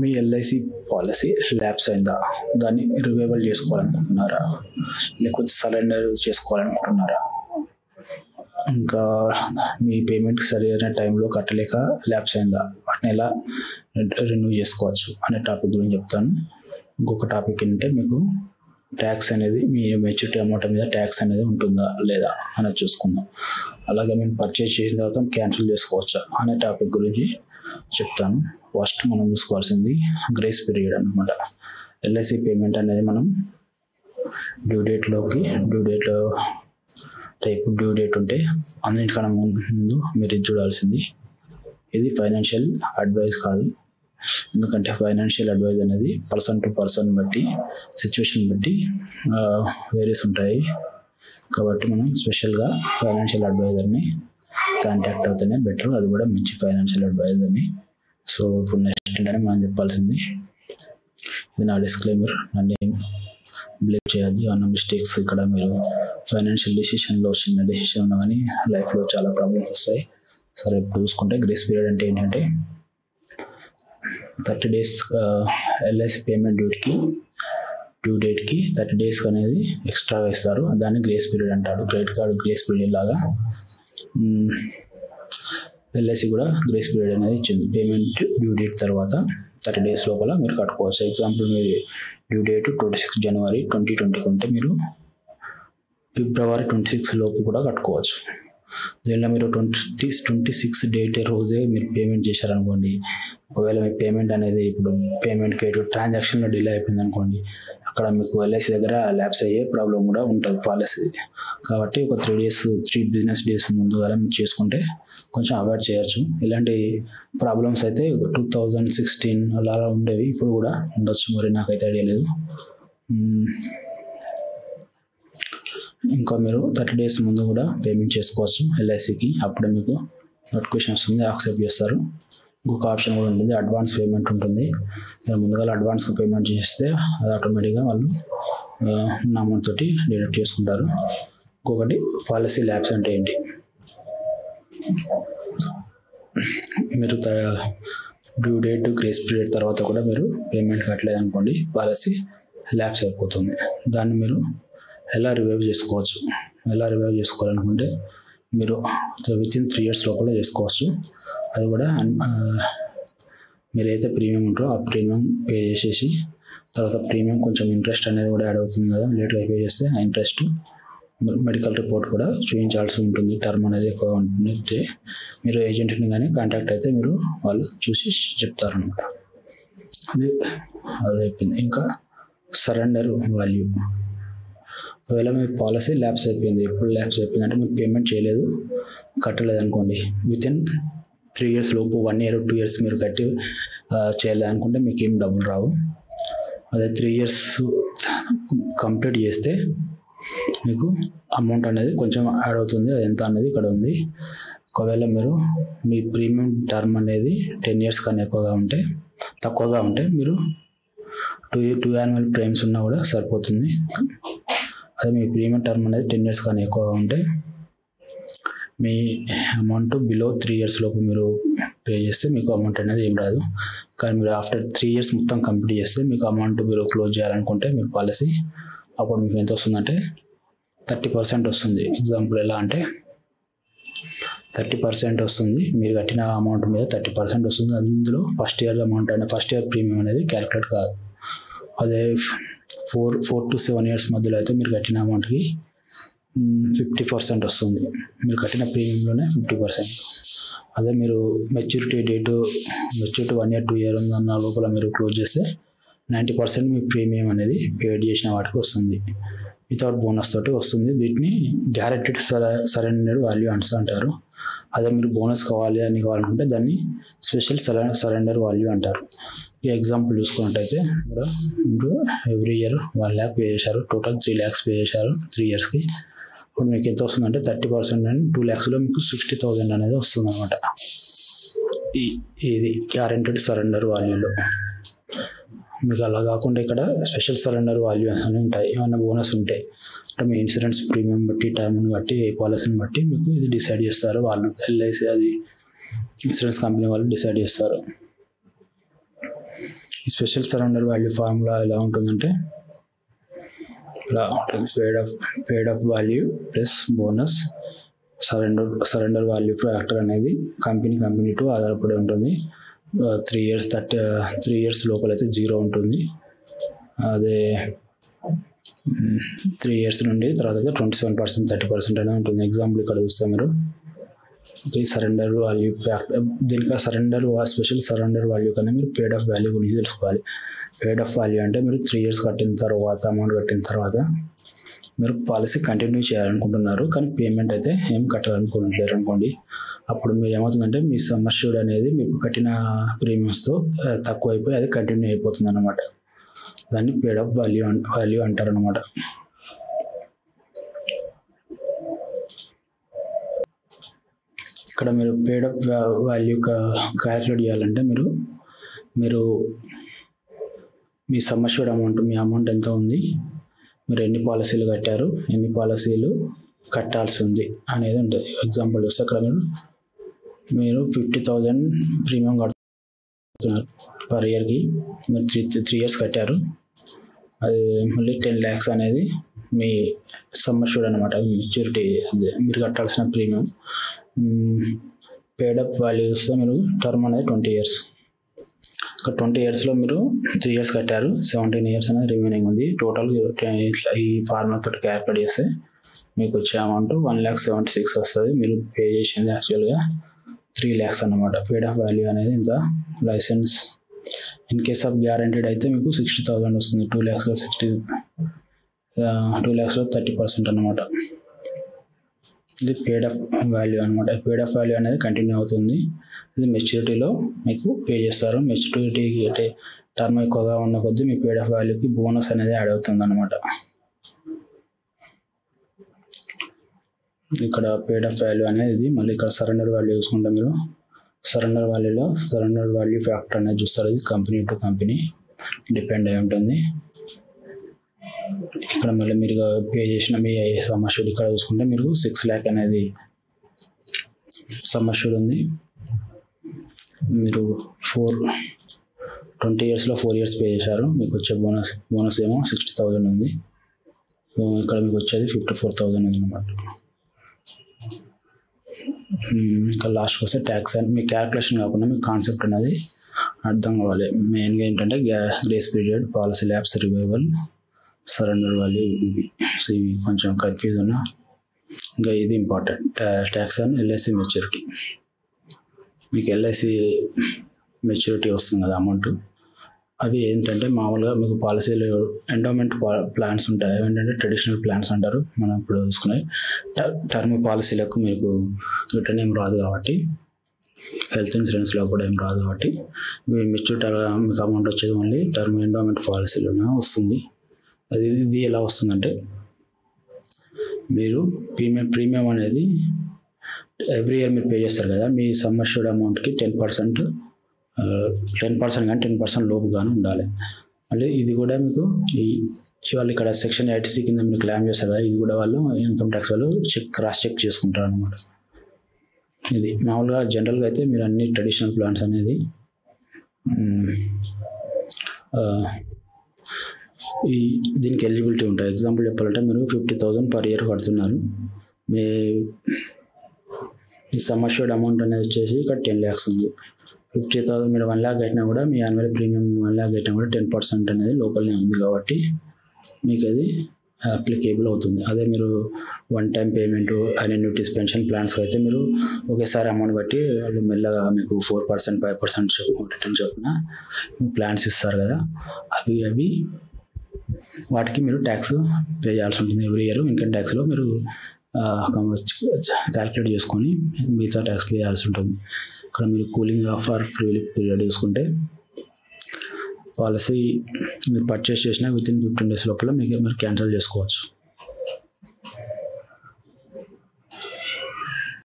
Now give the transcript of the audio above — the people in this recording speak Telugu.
మీ ఎల్ఐసి పాలసీ ల్యాప్స్ అయిందా? దాన్ని రివైవల్ చేసుకోవాలనుకుంటున్నారా? లేకపోతే సరెండర్ చేసుకోవాలనుకుంటున్నారా? ఇంకా మీ పేమెంట్ సరైన టైంలో కట్టలేక ల్యాప్స్ అయిందా? వాటిని ఎలా రిన్యూ చేసుకోవచ్చు అనే టాపిక్ గురించి చెప్తాను. ఇంకొక టాపిక్ ఏంటంటే మీకు ట్యాక్స్ అనేది మీ మెచ్యూరిటీ అమౌంట్ మీద ట్యాక్స్ అనేది ఉంటుందా లేదా అనేది చూసుకుందాం. అలాగే మేము పర్చేజ్ చేసిన తర్వాత క్యాన్సిల్ చేసుకోవచ్చా అనే టాపిక్ గురించి చెప్తాను. ఫస్ట్ మనం చూసుకోవాల్సింది గ్రేస్ పీరియడ్ అనమాట ఎల్ఐసి పేమెంట్ అనేది మనం డ్యూ డేట్లోకి డ్యూ డేట్లో రేపు డ్యూ డేట్ ఉంటే అన్నిటికన్నా ముందు మీరు ఇది చూడాల్సింది. ఇది ఫైనాన్షియల్ అడ్వైస్ కాదు. ఎందుకంటే ఫైనాన్షియల్ అడ్వైజ్ అనేది పర్సన్ టు పర్సన్ బట్టి సిచ్యువేషన్ బట్టి వేరియస్ ఉంటాయి. కాబట్టి మనం స్పెషల్గా ఫైనాన్షియల్ అడ్వైజర్ని కాంటాక్ట్ అవుతేనే బెటర్ అది కూడా మంచి ఫైనాన్షియల్ అడ్వైజర్ని సో ఇప్పుడు నెక్స్ట్ ఏంటంటే మనం చెప్పాల్సింది ఇది నా డిస్క్లైమర్ నన్ను ఏం బ్లేమ్ చేయాలి. అన్న మిస్టేక్స్ ఇక్కడ మీరు ఫైనాన్షియల్ డెసిషన్లో చిన్న డెసిషన్ ఉన్నా కానీ లైఫ్లో చాలా ప్రాబ్లమ్స్ వస్తాయి. సరే ఇప్పుడు చూసుకుంటే గ్రేస్ పీరియడ్ అంటే ఏంటంటే థర్టీ డేస్ ఎల్ఐసి పేమెంట్ డ్యూట్కి డ్యూ డేట్కి థర్టీ డేస్ అనేది ఎక్స్ట్రా ఇస్తారు. దాన్ని గ్రేస్ పీరియడ్ అంటారు. క్రెడిట్ కార్డు గ్రేస్ పీరియడ్ లాగా. ఎల్ఐసి కూడా గ్రేస్ పీరియడ్ అనేది ఇచ్చింది. పేమెంట్ డ్యూ డేట్ తర్వాత థర్టీ డేస్ లోపల మీరు కట్టుకోవచ్చు. ఎగ్జాంపుల్ మీరు due date twenty six January twenty twenty ఉంటే మీరు ఫిబ్రవరి ట్వంటీ సిక్స్ లోపు కూడా కట్టుకోవచ్చు. దీనిలో మీరు ట్వంటీ ట్వంటీ సిక్స్ డేట్ రోజే మీరు పేమెంట్ చేశారనుకోండి. ఒకవేళ మీ పేమెంట్ అనేది ఇప్పుడు పేమెంట్కి ఎటు ట్రాన్సాక్షన్లో డిలే అయిపోయింది అనుకోండి అక్కడ మీకు ఎల్ఐసి దగ్గర ల్యాబ్స్ అయ్యే ప్రాబ్లం కూడా ఉంటుంది పాలసీ కాబట్టి ఒక three days three business days ముందుగా మీరు చేసుకుంటే కొంచెం అవాయిడ్ చేయొచ్చు. ఇలాంటి ప్రాబ్లమ్స్ అయితే టూ థౌజండ్ సిక్స్టీన్ అలా ఉండేవి. ఇప్పుడు కూడా ఉండొచ్చు. మరి నాకైతే ఐడియా లేదు. ఇంకా మీరు థర్టీ డేస్ ముందు కూడా పేమెంట్ చేసుకోవచ్చు ఎల్ఐసికి అప్పుడే మీకు నోటిఫికేషన్ వస్తుంది. యాక్సెప్ట్ చేస్తారు. ఇంకొక ఆప్షన్ కూడా ఉంటుంది. అడ్వాన్స్ పేమెంట్ ఉంటుంది. మీరు ముందుగా అడ్వాన్స్ పేమెంట్ చేస్తే అది ఆటోమేటిక్గా వాళ్ళు ఉన్న అమౌంట్ తోటి డిడక్ట్ చేసుకుంటారు. ఇంకొకటి పాలసీ ల్యాబ్స్ అంటే ఏంటి? మీరు డ్యూ డేట్ గ్రేస్ పీరియడ్ తర్వాత కూడా మీరు పేమెంట్ కట్టలేదు అనుకోండి పాలసీ ల్యాబ్స్ అయిపోతుంది. దాన్ని మీరు ఎలా రివైవ్ చేసుకోవచ్చు? ఎలా రివైవ్ చేసుకోవాలనుకుంటే మీరు విత్ ఇన్ త్రీ ఇయర్స్ లోపల చేసుకోవచ్చు. అది కూడా మీరైతే ప్రీమియం ఉంటారో ఆ ప్రీమియం పే చేసేసి తర్వాత ప్రీమియం కొంచెం ఇంట్రెస్ట్ అనేది కూడా యాడ్ అవుతుంది కదా లేట్గా పే చేస్తే ఆ ఇంట్రెస్ట్ మెడికల్ రిపోర్ట్ కూడా చూపించాల్సి ఉంటుంది టర్మ్ అనేది ఎక్కువ ఉంటుంది మీరు ఏజెంట్ని కానీ కాంటాక్ట్ అయితే మీరు వాళ్ళు చూసి చెప్తారనమాట అది అది అయిపోయింది. ఇంకా సరెండర్ వాల్యూ. ఒకవేళ మీ పాలసీ ల్యాబ్స్ అయిపోయింది ఎప్పుడు ల్యాబ్స్ అయిపోయింది అంటే మీరు పేమెంట్ చేయలేదు కట్టలేదు అనుకోండి విత్ ఇన్ త్రీ ఇయర్స్ లోపు వన్ ఇయర్ టూ ఇయర్స్ మీరు కట్టి చేయాలనుకుంటే మీకు ఏం డబ్బులు రావు. అదే త్రీ ఇయర్స్ కంప్లీట్ చేస్తే మీకు అమౌంట్ అనేది కొంచెం యాడ్ అవుతుంది అది ఎంత అనేది ఇక్కడ ఉంది. ఒకవేళ మీరు మీ ప్రీమియం టర్మ్ అనేది టెన్ ఇయర్స్ కన్నా ఎక్కువగా ఉంటే తక్కువగా ఉంటే మీరు టూ టూ యాన్యువల్ ప్రైమ్స్ ఉన్నా కూడా సరిపోతుంది. అదే మీ ప్రీమియం టర్మ్ అనేది టెన్ ఇయర్స్ కానీ ఎక్కువగా ఉంటే మీ అమౌంట్ బిలో త్రీ ఇయర్స్ లోపు మీరు పే చేస్తే మీకు అమౌంట్ అనేది ఏం రాదు. కానీ మీరు ఆఫ్టర్ త్రీ ఇయర్స్ మొత్తం కంప్లీట్ చేస్తే మీకు అమౌంట్ మీరు క్లోజ్ చేయాలనుకుంటే మీ పాలసీ అప్పుడు మీకు ఎంత వస్తుందంటే థర్టీ పర్సెంట్ వస్తుంది. ఎగ్జాంపుల్ ఎలా అంటే థర్టీ పర్సెంట్ వస్తుంది. మీరు కట్టిన అమౌంట్ మీద థర్టీ పర్సెంట్ వస్తుంది. అందులో ఫస్ట్ ఇయర్ అమౌంట్ అనేది ఫస్ట్ ఇయర్ ప్రీమియం అనేది క్యాలిక్యులేట్ కాదు. అదే four four to seven years మధ్యలో అయితే మీరు కట్టిన అమౌంట్కి Hmm. ఫిఫ్టీ పర్సెంట్ వస్తుంది. మీరు కట్టిన ప్రీమియంలోనే ఫిఫ్టీ పర్సెంట్. అదే మీరు maturity date maturity one year two year ఉందన్న లోపల మీరు క్లోజ్ చేస్తే నైంటీ పర్సెంట్ మీ ప్రీమియం అనేది పేడ్ చేసిన వాటికి వస్తుంది. వితౌట్ బోనస్ తోటి వస్తుంది. వీటిని గ్యారెంటీడ్ సర సరెండర్ వాల్యూ అండ్స్ అంటారు. అదే మీరు బోనస్ కావాలి అని కావాలనుకుంటే దాన్ని స్పెషల్ సర సరెండర్ వాల్యూ అంటారు. ఈ ఎగ్జాంపుల్ చూసుకున్నట్టయితే మీరు every year one lakh pay చేశారు. టోటల్ త్రీ ల్యాక్స్ పే చేశారు త్రీ ఇయర్స్కి ఇప్పుడు మీకు ఎంత వస్తుందంటే థర్టీ పర్సెంట్ అండ్ టూ ల్యాక్స్లో మీకు సిక్స్టీ థౌజండ్ అనేది వస్తుంది అనమాట ఈ ఇది గ్యారెంటెడ్ సరెండర్ వాల్యూలో మీకు అలా కాకుండా ఇక్కడ స్పెషల్ సరెండర్ వాల్యూ అని ఉంటాయి. ఏమైనా బోనస్ ఉంటాయి అంటే మీ ఇన్సూరెన్స్ ప్రీమియం బట్టి టర్మ్ని బట్టి ఏ పాలసీని బట్టి మీకు ఇది డిసైడ్ చేస్తారు. వాళ్ళు ఎల్ఐసి అది ఇన్సూరెన్స్ కంపెనీ వాళ్ళు డిసైడ్ చేస్తారు. ఈ స్పెషల్ సరౌండర్ వాల్యూ ఫార్ములా ఎలా ఉంటుందంటే ఇలా ఉంటుంది paid off value plus bonus surrender surrender value factor అనేది కంపెనీ కంపెనీ టు ఆధారపడి ఉంటుంది. Three years thirty three years లోపల అయితే జీరో ఉంటుంది. అదే mm, త్రీ ఇయర్స్ నుండి తర్వాత అయితే twenty seven percent thirty percent అనేది ఉంటుంది. ఎగ్జాంపుల్ ఇక్కడ చూస్తే మీరు. ఈ సరెండర్ వాల్యూ ఫ్యాక్టర్ దీనికి సరెండర్ స్పెషల్ సరెండర్ వాల్యూ కన్నా మీరు పేడ్ ఆఫ్ వాల్యూ గురించి తెలుసుకోవాలి. పేడ్ ఆఫ్ వాల్యూ అంటే మీరు త్రీ ఇయర్స్ కట్టిన తర్వాత అమౌంట్ కట్టిన తర్వాత మీరు పాలసీ కంటిన్యూ చేయాలనుకుంటున్నారు. కానీ పేమెంట్ అయితే ఏం కట్టాలనుకుంటున్నారు అనుకోండి. అప్పుడు మీరు ఏమవుతుందంటే మీ సమ్మర్ష్యూడ్ అనేది మీకు కట్టిన ప్రీమియమ్స్తో uh, తక్కువ అయిపోయి అది కంటిన్యూ అయిపోతుంది అనమాట దాన్ని పేడ్ ఆఫ్ వాల్యూ వాల్యూ అంటారు అనమాట ఇక్కడ మీరు పేడ్ ఆఫ్ వాల్యూ క్యాల్కులేట్ చేయాలంటే మీరు మీరు మీ సమ్మర్ష్యూడ్ అమౌంట్ మీ అమౌంట్ ఎంత ఉంది మీరు ఎన్ని పాలసీలు కట్టారు ఎన్ని పాలసీలు కట్టాల్సి ఉంది అనేది ఉంటుంది. ఎగ్జాంపుల్ చూస్తే అక్కడ మీరు మీరు ఫిఫ్టీ థౌజండ్ ప్రీమియం కడుతున్నారు. పర్ ఇయర్కి మీరు త్రీ త్రీ ఇయర్స్ కట్టారు. అది మళ్ళీ టెన్ ల్యాక్స్ అనేది మీ సమ్మర్ష్యూడ్ అనమాట మెచ్యూరిటీ మీరు కట్టాల్సిన ప్రీమియం. పేడప్ వాల్యూ చూస్తే మీరు టర్మ్ అనేది ట్వంటీ ఇయర్స్ ఒక ట్వంటీ ఇయర్స్లో మీరు త్రీ ఇయర్స్ కట్టారు. సెవెంటీన్ ఇయర్స్ అనేది రిమైనింగ్ ఉంది. టోటల్ ఇట్లా ఈ ఫార్ములా తోటి క్యాల్కులేట్ చేస్తే మీకు వచ్చే amount one lakh seventy six వస్తుంది. మీరు పే చేసింది యాక్చువల్గా త్రీ ల్యాక్స్ అన్నమాట. పేడ్ ఆఫ్ వాల్యూ అనేది ఇంత license in case of guaranteed అయితే మీకు సిక్స్టీ థౌసండ్ వస్తుంది. టూ ల్యాక్స్లో సిక్స్టీ టూ ల్యాక్స్లో థర్టీ పర్సెంట్ అనమాట ఇది పేడ్ ఆఫ్ వాల్యూ అనమాట పేడ్ ఆఫ్ వాల్యూ అనేది కంటిన్యూ అవుతుంది. ఇది మెచ్యూరిటీలో మీకు పే చేస్తారు. మెచ్యూరిటీ అంటే టర్మ్ ఎక్కువగా ఉన్న కొద్దీ మీ పేడ్ ఆఫ్ వాల్యూకి బోనస్ అనేది యాడ్ అవుతుంది అనమాట ఇక్కడ పేడ్ ఆఫ్ వాల్యూ అనేది మళ్ళీ ఇక్కడ సరెండర్ వాల్యూ చూసుకుంటే మీరు సరెండర్ వాల్యూలో సరెండర్ వాల్యూ ఫ్యాక్టర్ అనేది చూస్తారు. ఇది కంపెనీ టు కంపెనీ డిపెండ్ అయి ఉంటుంది. ఇక్కడ మళ్ళీ మీరు పే చేసిన మీ సమస్యలు ఇక్కడ చూసుకుంటే మీరు సిక్స్ ల్యాక్ అనేది సమస్యలు ఉంది. మీరు ఫోర్ ట్వంటీ ఇయర్స్లో ఫోర్ ఇయర్స్ పే చేశారు. మీకు వచ్చే బోనస్ బోనస్ ఏమో సిక్స్టీ థౌజండ్ ఉంది. సో ఇక్కడ మీకు వచ్చేది ఫిఫ్టీ ఫోర్ థౌజండ్ ఉంది అనమాట ఇంకా లాస్ట్కి వస్తే ట్యాక్స్ అని మీ క్యాల్కులేషన్ కాకుండా మీ కాన్సెప్ట్ అనేది అర్థం కావాలి. మెయిన్గా ఏంటంటే grace period policy lapse revival surrender value ఇవి సో ఇవి కొంచెం కన్ఫ్యూజ్ ఉన్నా ఇంకా ఇది important tax and LIC maturity మీకు ఎల్ఐసి మెచ్యూరిటీ వస్తుంది కదా అమౌంట్ అవి ఏంటంటే మామూలుగా మీకు పాలసీలు ఎండోమెంట్ ప్లాన్స్ ఉంటాయి. ఏంటంటే ట్రెడిషనల్ ప్లాన్స్ అంటారు. మనం ఇప్పుడు చూసుకునే టర్మ్ పాలసీలకు మీకు రిటర్న్ ఏం రాదు కాబట్టి హెల్త్ ఇన్సూరెన్స్లో కూడా ఏం రాదు కాబట్టి మీ మెచ్యూర్ మీకు అమౌంట్ వచ్చేది ఓన్లీ టర్మ్ ఎండోమెంట్ పాలసీలోనే వస్తుంది. అది ఇది ఎలా వస్తుందంటే మీరు ప్రీమియం ప్రీమియం అనేది ఎవ్రీ ఇయర్ మీరు పే చేస్తారు కదా మీ సమ్మర్షూడ్ అమౌంట్కి టెన్ పర్సెంట్ టెన్ పర్సెంట్ కానీ టెన్ పర్సెంట్ లోపు కానీ ఉండాలి. మళ్ళీ ఇది కూడా మీకు ఈ వాళ్ళు ఇక్కడ సెక్షన్ ఎయిటీసీ కింద మీరు క్లెయిమ్ చేస్తారు కదా ఇది కూడా వాళ్ళు ఇన్కమ్ ట్యాక్స్ వాళ్ళు చెక్ క్రాస్ చెక్ చేసుకుంటారు అనమాట ఇది మామూలుగా జనరల్గా అయితే మీరు అన్ని ట్రెడిషనల్ ప్లాన్స్ అనేది ఈ దీనికి ఎలిజిబిలిటీ ఉంటాయి. ఎగ్జాంపుల్ చెప్పాలంటే మీరు ఫిఫ్టీ థౌజండ్ పర్ ఇయర్ కడుతున్నారు. మీ మీ సమస్యడ్ అమౌంట్ అనేది వచ్చేసి ఇక్కడ టెన్ ల్యాక్స్ ఉంది. ఫిఫ్టీ థౌసండ్ మీరు వన్ ల్యాక్ కట్టినా కూడా మీ యాన్యువల్ ప్రీమియం వన్ ల్యాక్ కట్టినా కూడా టెన్ పర్సెంట్ అనేది లోపలనే ఉంది కాబట్టి మీకు అది అప్లికేబుల్ అవుతుంది. అదే మీరు one time payment annuities pension plans అయితే మీరు ఒకేసారి అమౌంట్ బట్టి వాళ్ళు మెల్లగా మీకు four percent five percent return చొప్పున ప్లాన్స్ ఇస్తారు కదా. అవి అవి వాటికి మీరు ట్యాక్స్ పే చేయాల్సి ఉంటుంది ఎవ్రీ ఇయర్ ఇన్కమ్ ట్యాక్స్లో మీరు క్యాల్కులేట్ చేసుకొని మిగతా ట్యాక్స్ పే చేయాల్సి ఉంటుంది. ఇక్కడ మీరు కూలింగ్ ఆఫర్ ఫ్రీ పీరియడ్ చూసుకుంటే పాలసీ మీరు పర్చేస్ చేసినా విత్ ఇన్ ఫిఫ్టీన్ డేస్ లోపల మీకు మీరు క్యాన్సిల్ చేసుకోవచ్చు.